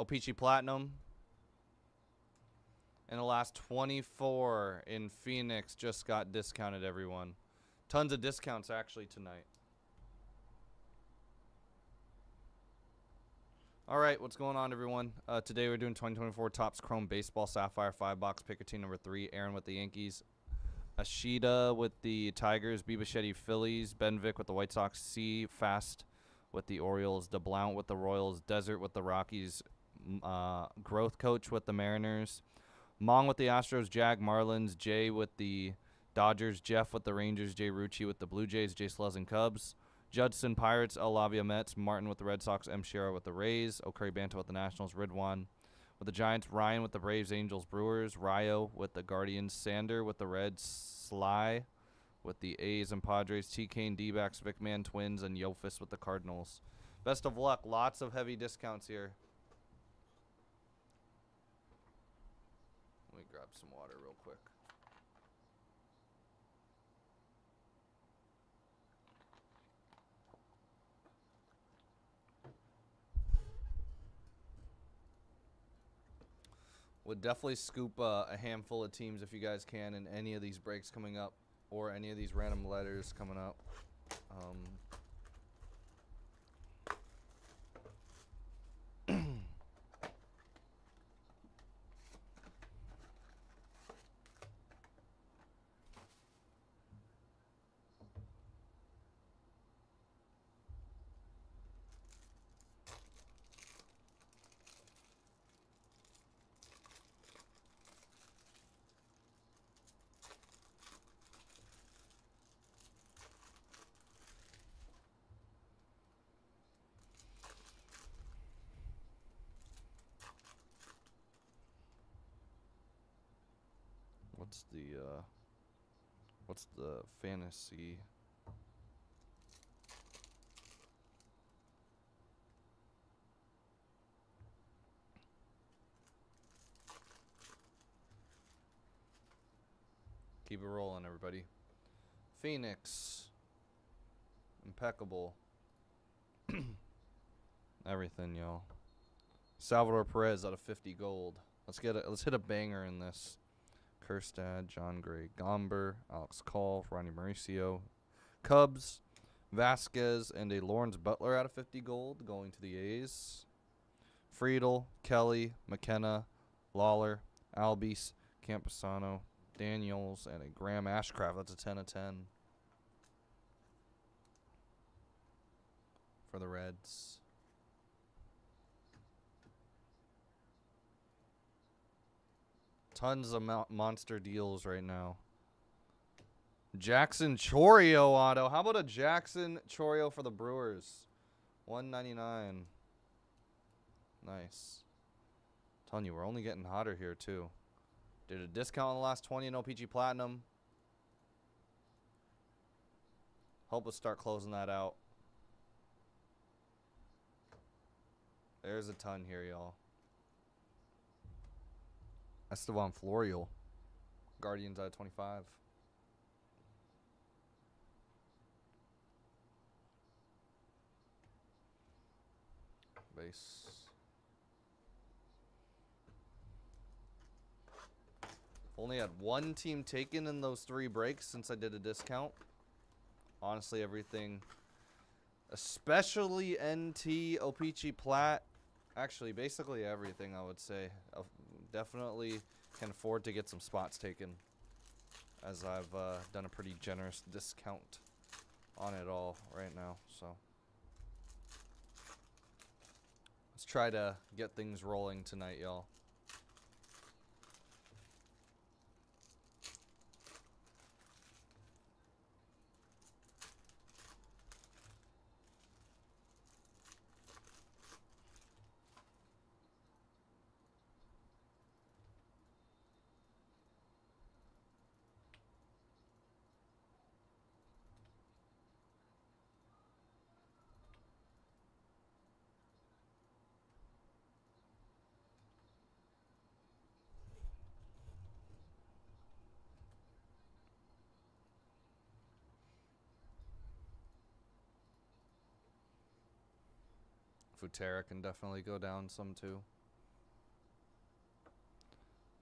O-Pee-Chee Platinum. And the last 24 in Phoenix just got discounted, everyone. Tons of discounts actually tonight. All right, what's going on, everyone? Uh, today we're doing 2024 Topps Chrome Baseball Sapphire 5 box picker team number 3. Aaron with the Yankees. Ashida with the Tigers. Bibichetti Phillies. Benvik with the White Sox. C. Fast with the Orioles. DeBlount with the Royals. Desert with the Rockies. Uh, growth Coach with the Mariners. Mong with the Astros. Jag Marlins. Jay with the Dodgers. Jeff with the Rangers. Jay Rucci with the Blue Jays. Jay Slezen Cubs. Judson Pirates, El Lavia Mets, Martin with the Red Sox, M. Shira with the Rays, Okari Banta with the Nationals, Ridwan with the Giants, Ryan with the Braves, Angels, Brewers, Ryo with the Guardians, Sander with the Reds, Sly with the A's and Padres, T. Kane, D backs, Vickman Twins, and Yofis with the Cardinals. Best of luck. Lots of heavy discounts here. Grab some water real quick. Would definitely scoop uh, a handful of teams if you guys can in any of these breaks coming up or any of these random letters coming up. Um, what's the uh, what's the fantasy? Keep it rolling, everybody. Phoenix. Impeccable. Everything, y'all. Salvador Perez out of 50 gold. Let's get it. Let's hit a banger in this. Kerstad, John Gray, Gomber, Alex Call, Ronnie Mauricio, Cubs, Vasquez, and a Lawrence Butler out of 50 gold going to the A's. Friedl, Kelly, McKenna, Lawler, Albies, Campusano, Daniels, and a Graham Ashcraft. That's a 10 of 10 for the Reds. Tons of mo monster deals right now. Jackson Chourio auto. How about a Jackson Chourio for the Brewers? 199. Nice. telling you, we're only getting hotter here, too. Did a discount on the last 20 in O-Pee-Chee Platinum. Help us start closing that out. There's a ton here, y'all. Estevan Florial. Guardians out of 25. Base. Only had one team taken in those three breaks since I did a discount. Honestly, everything, especially NT, O-Pee-Chee Plat, actually, basically everything, I would say. Definitely can afford to get some spots taken as I've uh, done a pretty generous discount on it all right now. So let's try to get things rolling tonight, y'all. Futera can definitely go down some too.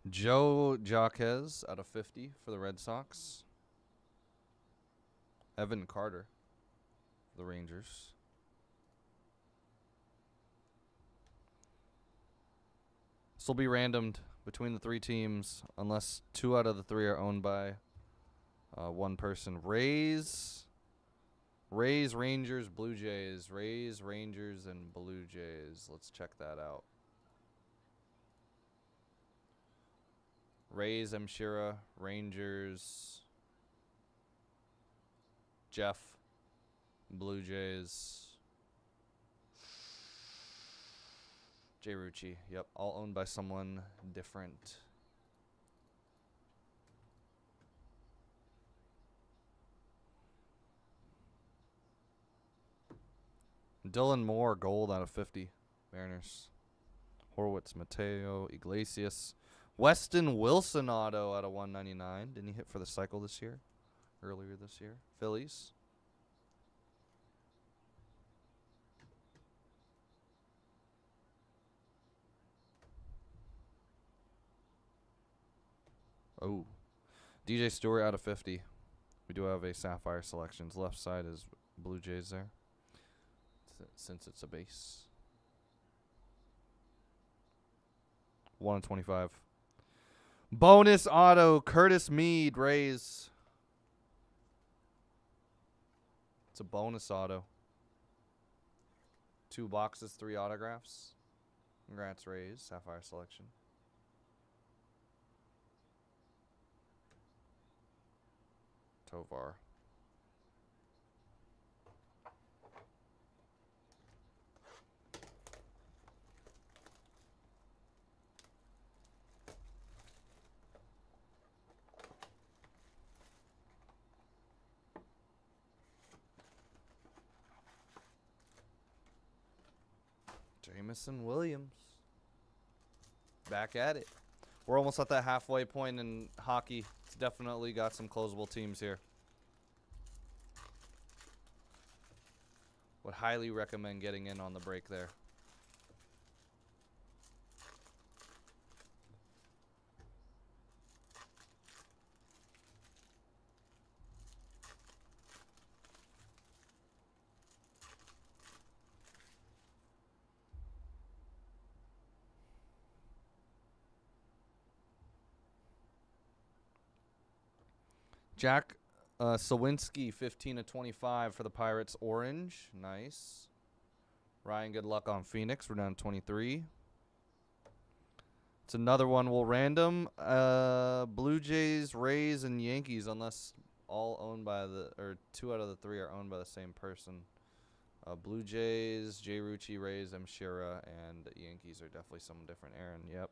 Joe Jaquez out of 50 for the Red Sox. Evan Carter the Rangers. This will be randomed between the three teams unless two out of the three are owned by uh, one person. Rays, Rays, Rangers, Blue Jays. Rays, Rangers, and Blue Jays. Let's check that out. Rays, M. Shira, Rangers, Jeff, Blue Jays, Jay Rucci. Yep, all owned by someone different. Dylan Moore, gold out of 50. Mariners. Horwitz, Mateo, Iglesias. Weston Wilson auto out of 199. Didn't he hit for the cycle this year? Earlier this year. Phillies. Oh. DJ Stewart out of 50. We do have a Sapphire selections. Left side is Blue Jays there. Since it's a base. 1 in 25. Bonus auto, Curtis Mead, Rays. It's a bonus auto. Two boxes, three autographs. Congrats, Rays. Sapphire selection. Tovar. Jamison Williams. Back at it. We're almost at that halfway point in hockey. It's definitely got some closable teams here. Would highly recommend getting in on the break there. Jack uh, Suwinski, 15 to 25 for the Pirates. Orange. Nice. Ryan, good luck on Phoenix. We're down 23. It's another one we'll random. Uh, Blue Jays, Rays, and Yankees, unless all owned by the, or two out of the three are owned by the same person. Uh, Blue Jays, Jay Rucci, Rays, M. Shira, and Yankees are definitely someone different. Aaron, yep.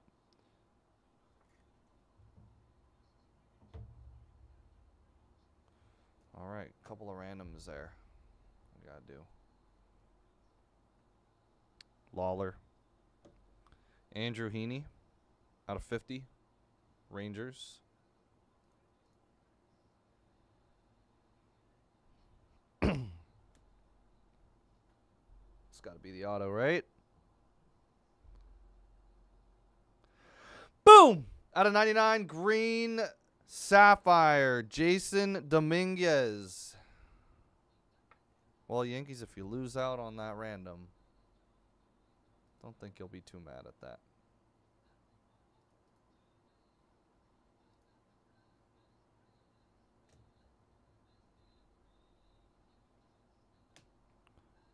All right, couple of randoms there. We gotta do. Lawler. Andrew Heaney, out of 50. Rangers. it's got to be the auto, right? Boom! Out of 99, green sapphire, Jasson Dominguez. Well, Yankees, if you lose out on that random, don't think you'll be too mad at that.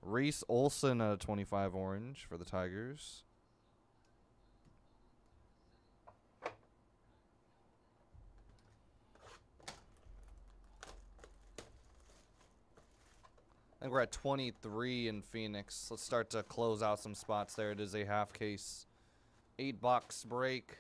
Reese Olson at a 25 orange for the Tigers. I think we're at 23 in Phoenix. Let's start to close out some spots there. It is a half case, eight box break.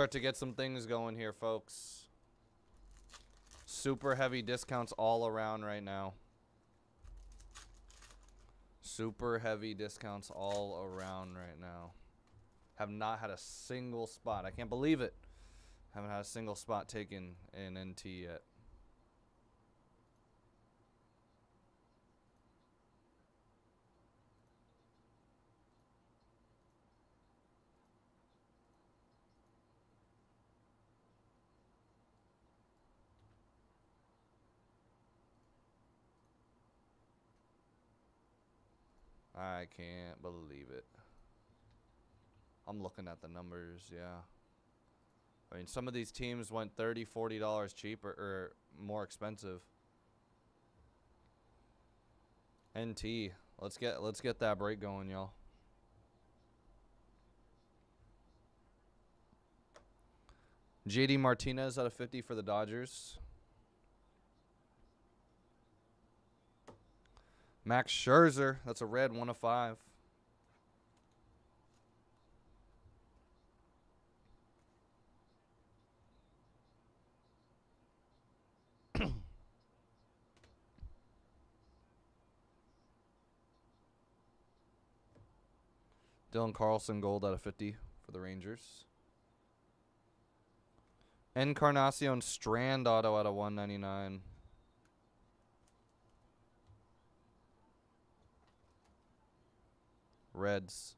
Start to get some things going here, folks. Super heavy discounts all around right now. Super heavy discounts all around right now. Have not had a single spot. I can't believe it. Haven't had a single spot taken in NT yet. I can't believe it. I'm looking at the numbers, yeah. I mean, some of these teams went 30 $40 cheaper or more expensive. NT. Let's get let's get that break going, y'all. JD Martinez out of 50 for the Dodgers. Max Scherzer, that's a red, one of five. Dylan Carlson gold out of 50 for the Rangers. Encarnacion Strand auto out of 199. Reds.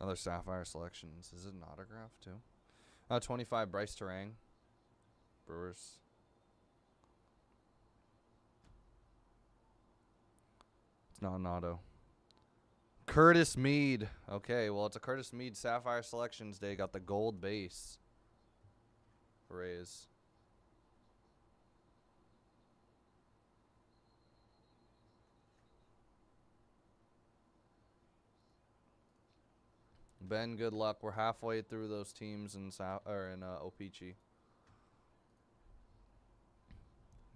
Another Sapphire selections. Is it an autograph too? Uh, 25 Brice Turang. Brewers. It's not an auto. Curtis Mead. Okay, well, it's a Curtis Mead Sapphire Selections Day. Got the gold base. Rays. Ben, good luck. We're halfway through those teams in South or in uh, O-Pee-Chee.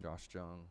Josh Jung.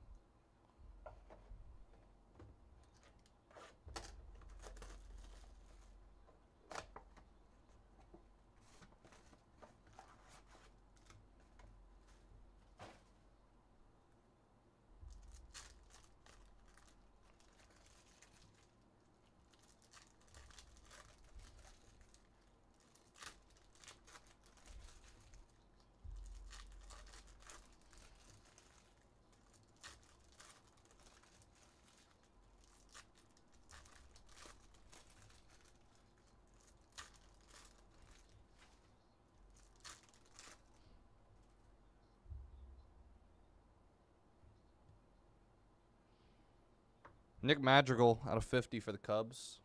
Nick Madrigal out of 50 for the Cubs.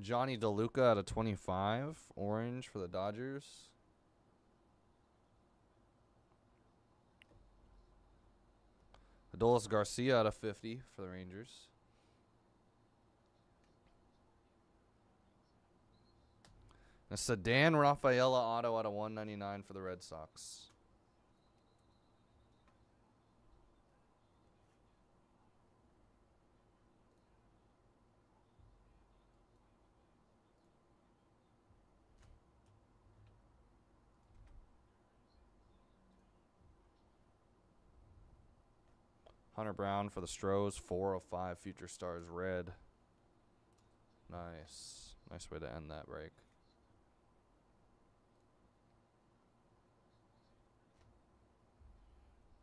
Jonny DeLuca out of 25. Orange for the Dodgers. Adolis Garcia out of 50 for the Rangers. A Ceddanne Rafaela auto out of 199 for the Red Sox. Hunter Brown for the Stros. Four of five future stars red. Nice. Nice way to end that break.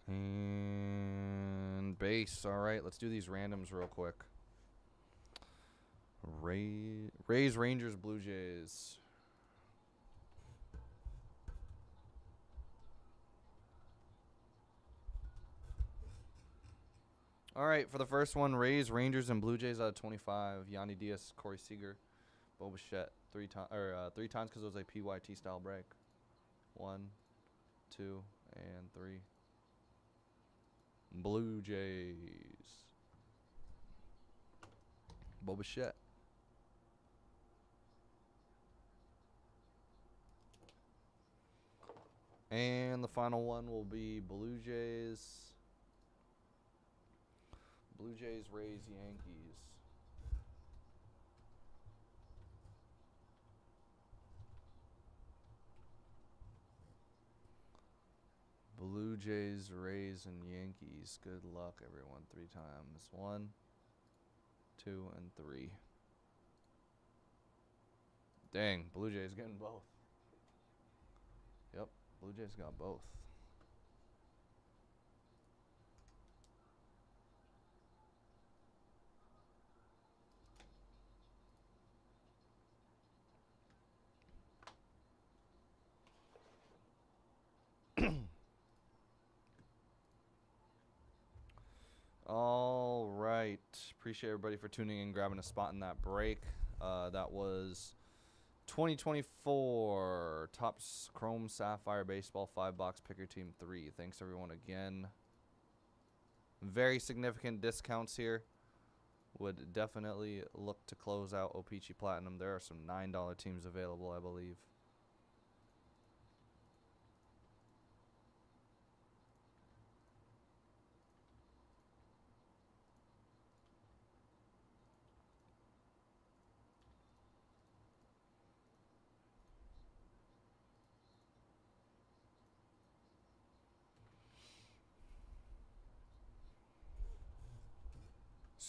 And base. All right, let's do these randoms real quick. Ray, Rays, Rangers, Blue Jays. All right, for the first one, Rays, Rangers, and Blue Jays out of 25. Yandy Diaz, Corey Seager, Bo three times or uh, three times because it was a PYT style break. One, two, and three. Blue Jays. Bo. And the final one will be Blue Jays. Blue Jays, Rays, Yankees. Blue Jays, Rays, and Yankees. Good luck, everyone. Three times. One, two, and three. Dang, Blue Jays getting both. Yep, Blue Jays got both. Appreciate everybody for tuning in, grabbing a spot in that break. Uh, that was 2024 Topps Chrome Sapphire Baseball 5 box picker team 3. Thanks everyone again. Very significant discounts here. Would definitely look to close out O-Pee-Chee Platinum. There are some $9 teams available, I believe.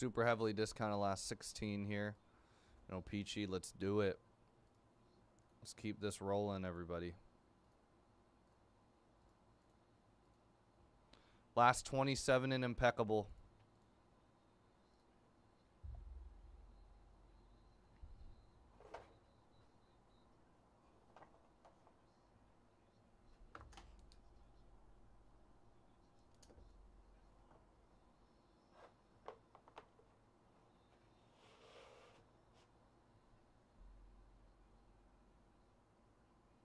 Super heavily discounted last 16 here. Know, Peachy, let's do it. Let's keep this rolling, everybody. Last 27 in impeccable.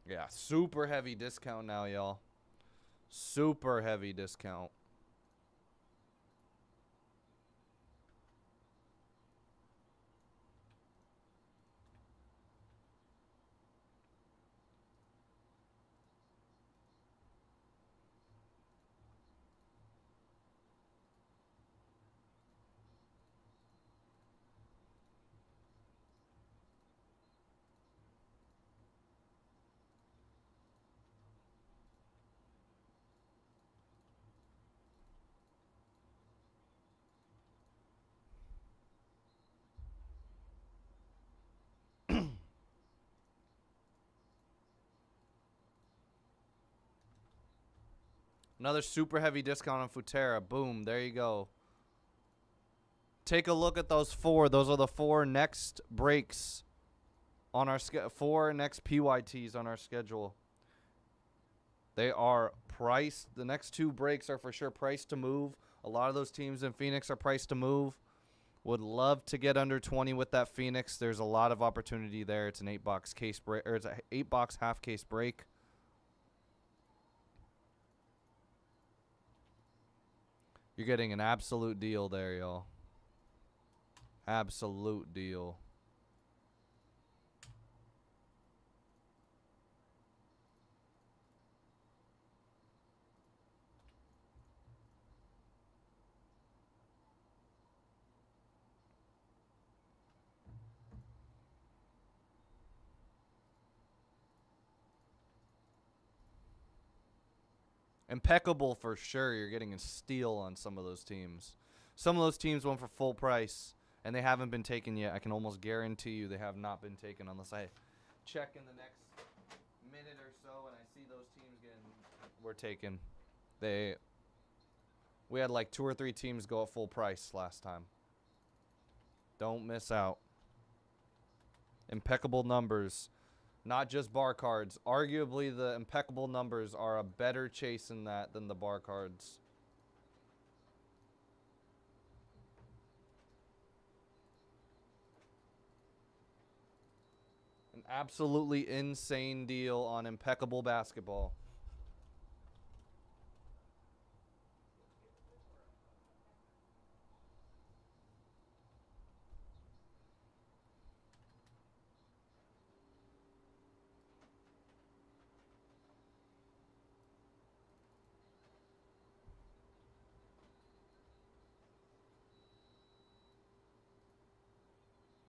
Yeah, super heavy discount now, y'all. Super heavy discount. Another super heavy discount on Futera. Boom, there you go. Take a look at those four. Those are the four next breaks on our schedule. Four next PYTs on our schedule. They are priced. The next two breaks are for sure priced to move. A lot of those teams in Phoenix are priced to move. Would love to get under 20 with that Phoenix. There's a lot of opportunity there. It's an eight box case break, or it's an eight box half case break. You're getting an absolute deal there, y'all. Absolute deal. Impeccable for sure. You're getting a steal on some of those teams. Some of those teams went for full price, and they haven't been taken yet. I can almost guarantee you they have not been taken unless I check in the next minute or so and I see those teams getting were taken. They we had like two or three teams go at full price last time. Don't miss out. Impeccable numbers not just bar cards. Arguably, the impeccable numbers are a better chase in that than the bar cards. An absolutely insane deal on impeccable basketball.